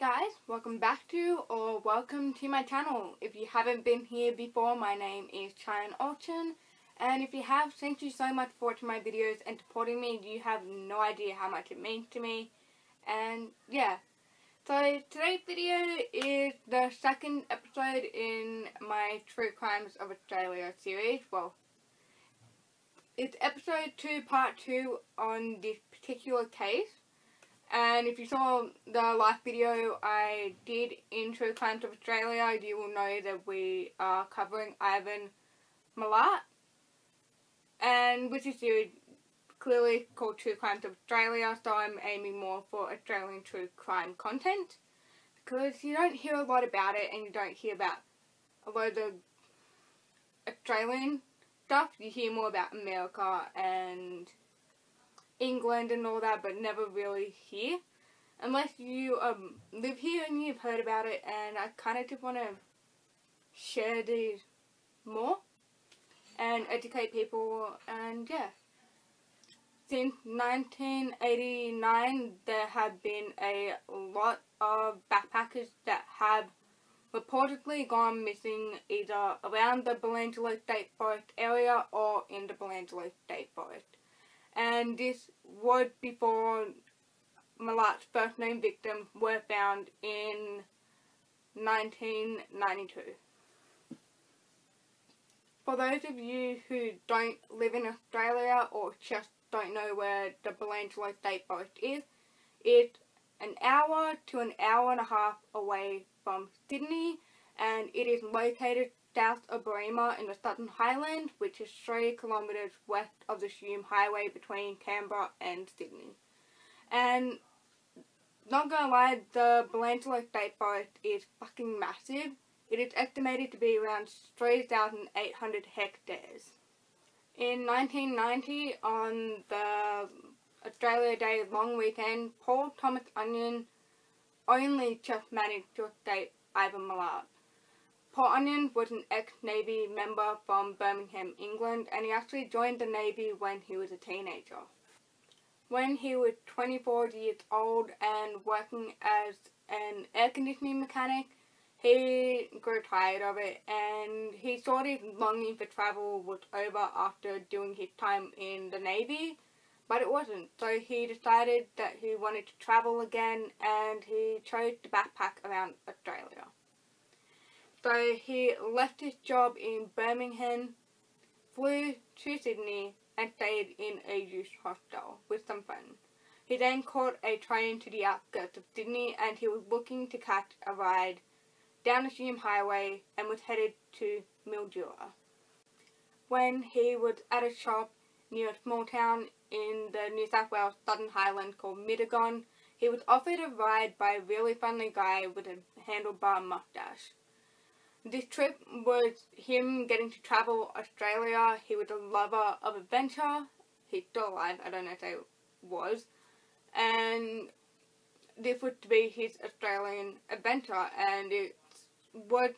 Guys, welcome back to or welcome to my channel. If you haven't been here before, my name is Cheyenne Alchin. And if you have, thank you so much for watching my videos and supporting me. You have no idea how much it means to me. And yeah, so today's video is the second episode in my True Crimes of Australia series. Well, it's episode 2, part 2 on this particular case. And if you saw the last video I did in True Crimes of Australia, you will know that we are covering Ivan Milat. And which is clearly called True Crimes of Australia, so I'm aiming more for Australian true crime content. Because you don't hear a lot about it and you don't hear about a lot of Australian stuff. You hear more about America and England and all that, but never really here. Unless you um, live here and you've heard about it, and I kind of just want to share these more and educate people, and yeah. Since 1989, there have been a lot of backpackers that have reportedly gone missing either around the Belanglo State Forest area or in the Belanglo State Forest and this was before Milat's first known victim were found in 1992. For those of you who don't live in Australia or just don't know where the Belanglo State Forest is, it's an hour to an hour and a half away from Sydney and it is located south of Berrima in the Southern Highlands, which is 3 kilometres west of the Hume Highway between Canberra and Sydney. And not gonna lie, the Belanglo State Forest is fucking massive. It is estimated to be around 3,800 hectares. In 1990, on the Australia Day long weekend, Paul Thomas Onion only just managed to escape Ivan Milat. Paul Onion was an ex-Navy member from Birmingham, England, and he actually joined the Navy when he was a teenager. When he was 24 years old and working as an air conditioning mechanic, he grew tired of it and he thought his longing for travel was over after doing his time in the Navy, but it wasn't. So he decided that he wanted to travel again and he chose to backpack around Australia. So he left his job in Birmingham, flew to Sydney and stayed in a youth hostel with some friends. He then caught a train to the outskirts of Sydney and he was looking to catch a ride down the Hume Highway and was headed to Mildura. When he was at a shop near a small town in the New South Wales Southern Highlands called Mittagong, he was offered a ride by a really friendly guy with a handlebar mustache. This trip was him getting to travel Australia. He was a lover of adventure. He's still alive. I don't know if he was. And this was to be his Australian adventure. And it was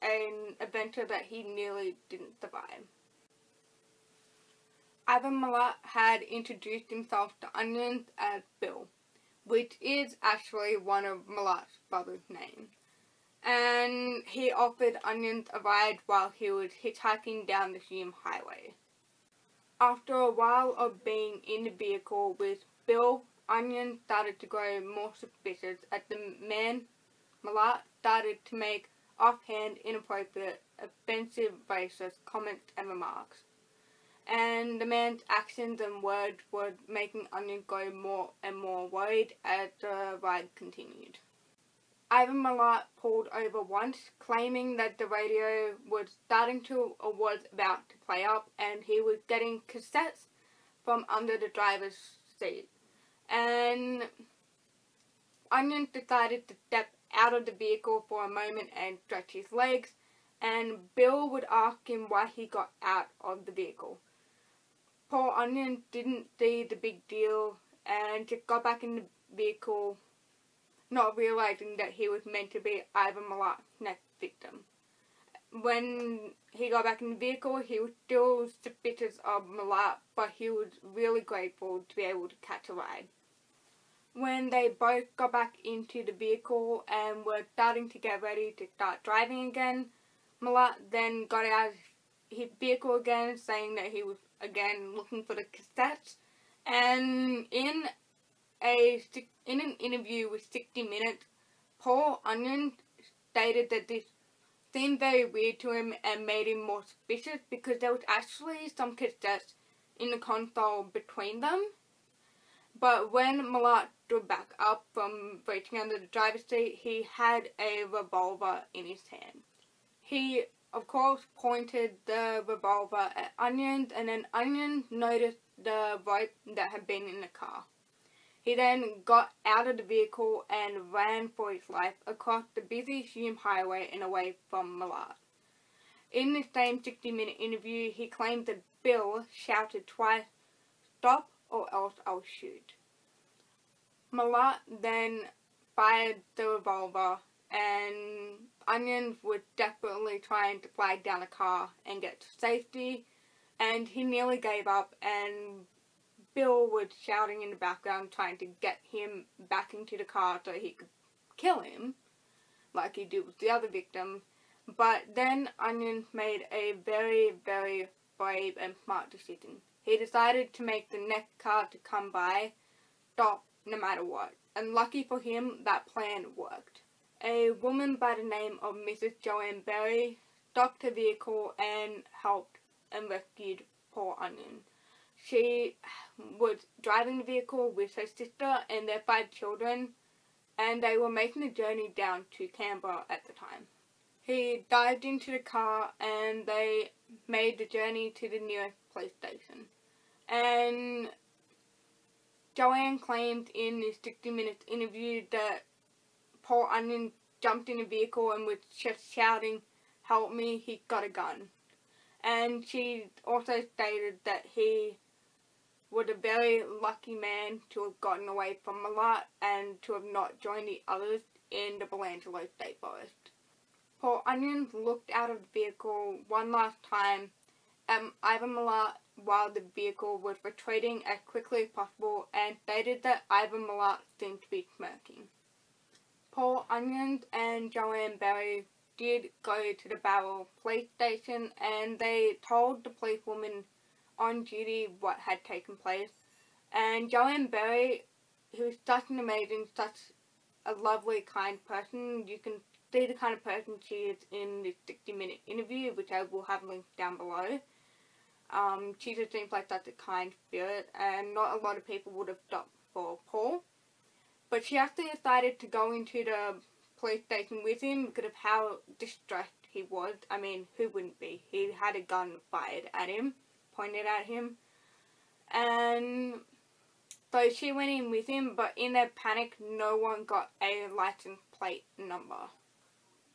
an adventure that he nearly didn't survive. Ivan Milat had introduced himself to Onions as Bill, which is actually one of Milat's brother's names and he offered Onions a ride while he was hitchhiking down the Hume Highway. After a while of being in the vehicle with Bill, Onion started to grow more suspicious as the man, Milat, started to make offhand, inappropriate, offensive, racist comments and remarks. And the man's actions and words were making Onion grow more and more worried as the ride continued. Ivan Milat pulled over once, claiming that the radio was starting to or was about to play up, and he was getting cassettes from under the driver's seat. And Onion decided to step out of the vehicle for a moment and stretch his legs, and Bill would ask him why he got out of the vehicle. Poor Onion didn't see the big deal and just got back in the vehicle not realizing that he was meant to be Ivan Milat's next victim. When he got back in the vehicle, he was still suspicious of Milat, but he was really grateful to be able to catch a ride. when they both got back into the vehicle and were starting to get ready to start driving again, Milat then got out of his vehicle again, saying that he was again looking for the cassettes. And in a in an interview with 60 Minutes, Paul Onion stated that this seemed very weird to him and made him more suspicious because there was actually some cassettes in the console between them. But when Milat stood back up from reaching under the driver's seat, he had a revolver in his hand. He, of course, pointed the revolver at Onions, and then Onions noticed the rope that had been in the car. He then got out of the vehicle and ran for his life across the busy Hume Highway and away from Milat. In the same 60 minute interview, he claimed that Bill shouted twice, Stop or else I'll shoot. Milat then fired the revolver and Onions was desperately trying to flag down a car and get to safety and he nearly gave up and Bill was shouting in the background trying to get him back into the car so he could kill him like he did with the other victim. But then Onion made a very, very brave and smart decision. He decided to make the next car to come by stop no matter what. And lucky for him, that plan worked. A woman by the name of Mrs. Joanne Berry stopped her vehicle and helped and rescued poor Onion. She was driving the vehicle with her sister and their five children, and they were making the journey down to Canberra at the time. He dived into the car and they made the journey to the nearest police station. And Joanne claimed in the 60 Minutes interview that Paul Onion jumped in a vehicle and was just shouting, help me, he got a gun. And she also stated that he was a very lucky man to have gotten away from Milat and to have not joined the others in the Belanglo State Forest. Paul Onion looked out of the vehicle one last time at Ivan Milat while the vehicle was retreating as quickly as possible and stated that Ivan Milat seemed to be smirking. Paul Onions and Joanne Berry did go to the Bowral police station and they told the policewoman on duty what had taken place. And Joanne Berry, who's such an amazing, such a lovely, kind person, you can see the kind of person she is in this 60 minute interview, which I will have linked down below. Um, she just seems like such a kind spirit, and not a lot of people would have stopped for Paul. But she actually decided to go into the police station with him because of how distressed he was. I mean, who wouldn't be? He had a gun fired at him, pointed at him. And so she went in with him, but in their panic, no one got a license plate number.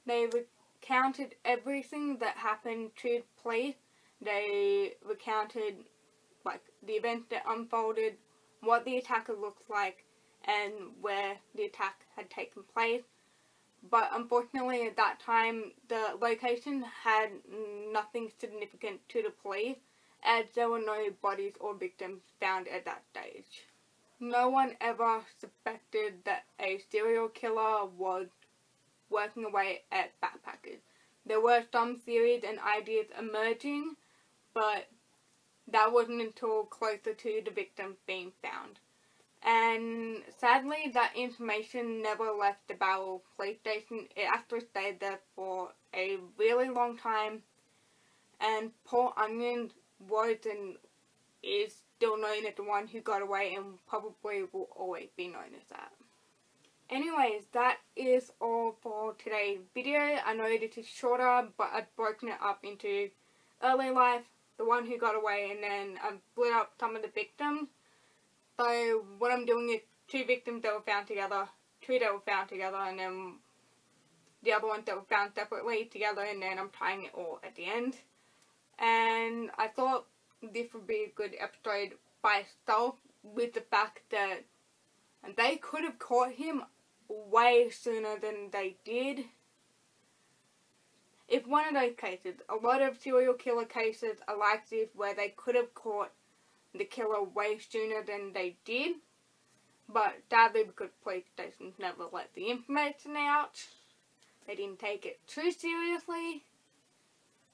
They recounted everything that happened to the police they recounted like the events that unfolded, what the attacker looked like, and where the attack had taken place. But unfortunately, at that time, the location had nothing significant to the police, as there were no bodies or victims found at that stage. No one ever suspected that a serial killer was working away at backpackers. There were some theories and ideas emerging, but that wasn't until closer to the victim being found. And sadly, that information never left the Bowral police station. It actually stayed there for a really long time. And Paul Onion was and is still known as the one who got away and probably will always be known as that. Anyways, that is all for today's video. I know this is shorter, but I've broken it up into early life, the one who got away, and then I've split up some of the victims. So what I'm doing is two victims that were found together, two that were found together, and then the other ones that were found separately together, and then I'm tying it all at the end. And I thought this would be a good episode by itself with the fact that and they could have caught him way sooner than they did if one of those cases, a lot of serial killer cases are like this where they could have caught the killer way sooner than they did. But sadly, because police stations never let the information out, they didn't take it too seriously.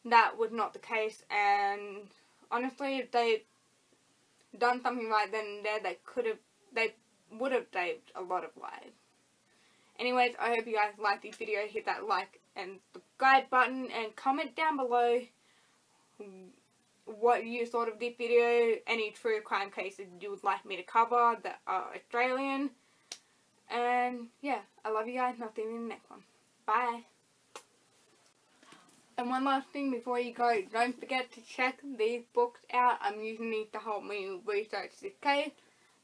That was not the case, and honestly, if they done something right then and there, they could have, they would have saved a lot of lives. Anyways, I hope you guys liked this video. Hit that like and subscribe button and comment down below what you thought of this video, any true crime cases you would like me to cover that are Australian. And yeah, I love you guys and I'll see you in the next one. Bye. And one last thing before you go, don't forget to check these books out. I'm using these to help me research this case.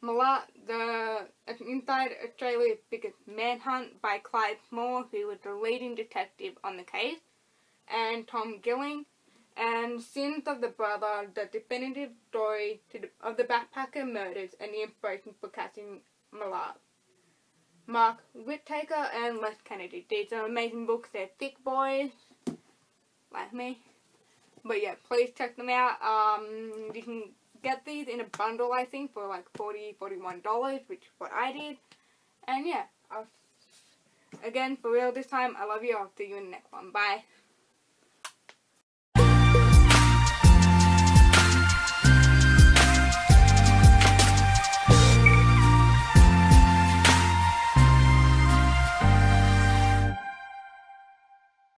Milat, the Inside Australia's Biggest Manhunt by Clive Small, who was the leading detective on the case, and Tom Gilling, and Sins of the Brother, the definitive story the, of the backpacker murders and the inspiration for catching Milat. Mark Whittaker and Les Kennedy. These are amazing books. They're thick boys like me. But yeah, please check them out. Um, you can get these in a bundle, I think, for like 40 $41, which is what I did. And yeah, I'll, again, for real this time, I love you. I'll see you in the next one. Bye.